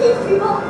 何?